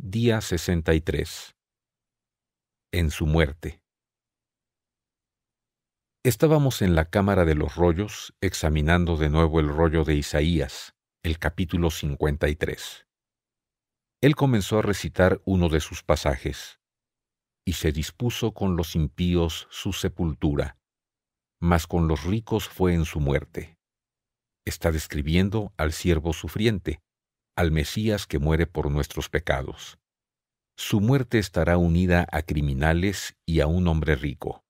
Día 63. En su muerte. Estábamos en la cámara de los rollos examinando de nuevo el rollo de Isaías, el capítulo 53. Él comenzó a recitar uno de sus pasajes. Y se dispuso con los impíos su sepultura, mas con los ricos fue en su muerte. Está describiendo al siervo sufriente, al Mesías que muere por nuestros pecados. Su muerte estará unida a criminales y a un hombre rico.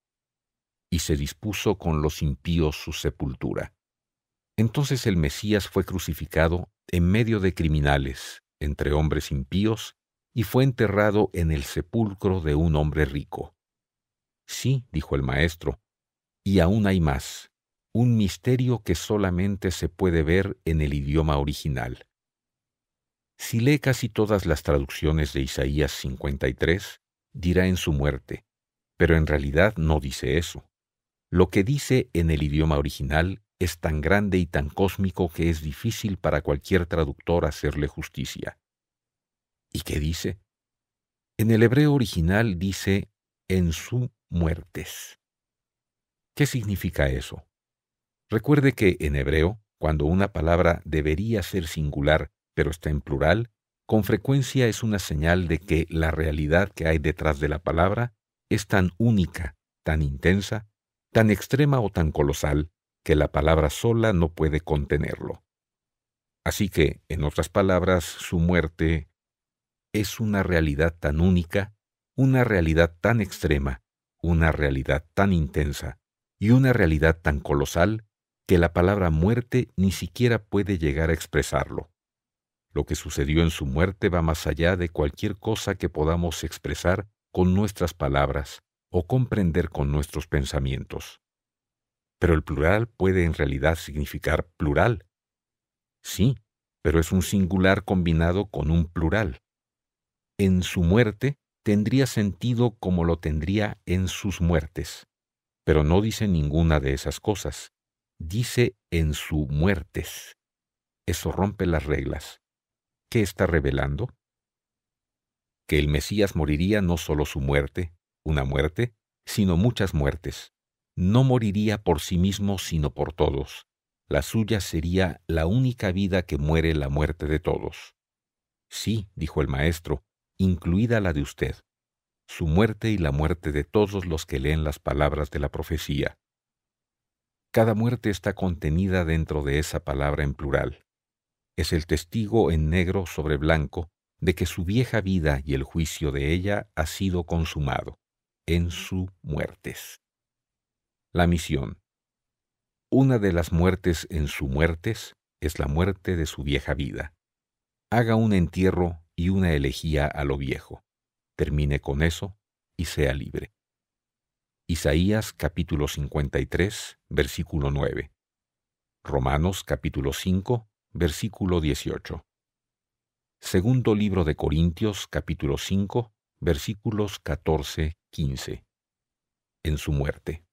Y se dispuso con los impíos su sepultura. Entonces el Mesías fue crucificado en medio de criminales, entre hombres impíos, y fue enterrado en el sepulcro de un hombre rico. Sí, dijo el maestro, y aún hay más, un misterio que solamente se puede ver en el idioma original. Si lee casi todas las traducciones de Isaías 53, dirá en su muerte, pero en realidad no dice eso. Lo que dice en el idioma original es tan grande y tan cósmico que es difícil para cualquier traductor hacerle justicia. ¿Y qué dice? En el hebreo original dice en su muertes. ¿Qué significa eso? Recuerde que en hebreo, cuando una palabra debería ser singular pero está en plural, con frecuencia es una señal de que la realidad que hay detrás de la palabra es tan única, tan intensa, tan extrema o tan colosal, que la palabra sola no puede contenerlo. Así que, en otras palabras, su muerte es una realidad tan única, una realidad tan extrema, una realidad tan intensa y una realidad tan colosal que la palabra muerte ni siquiera puede llegar a expresarlo. Lo que sucedió en su muerte va más allá de cualquier cosa que podamos expresar con nuestras palabras o comprender con nuestros pensamientos. Pero el plural puede en realidad significar plural. Sí, pero es un singular combinado con un plural. En su muerte tendría sentido como lo tendría en sus muertes, pero no dice ninguna de esas cosas. Dice en su muertes. Eso rompe las reglas. ¿Qué está revelando? Que el Mesías moriría no solo su muerte, una muerte, sino muchas muertes. No moriría por sí mismo, sino por todos. La suya sería la única vida que muere la muerte de todos. Sí, dijo el maestro, incluida la de usted, su muerte y la muerte de todos los que leen las palabras de la profecía. Cada muerte está contenida dentro de esa palabra en plural es el testigo en negro sobre blanco de que su vieja vida y el juicio de ella ha sido consumado en su muertes. La misión. Una de las muertes en su muertes es la muerte de su vieja vida. Haga un entierro y una elegía a lo viejo. Termine con eso y sea libre. Isaías capítulo 53, versículo 9. Romanos capítulo 5, versículo 18. Segundo libro de Corintios, capítulo 5, versículos 14-15. En su muerte.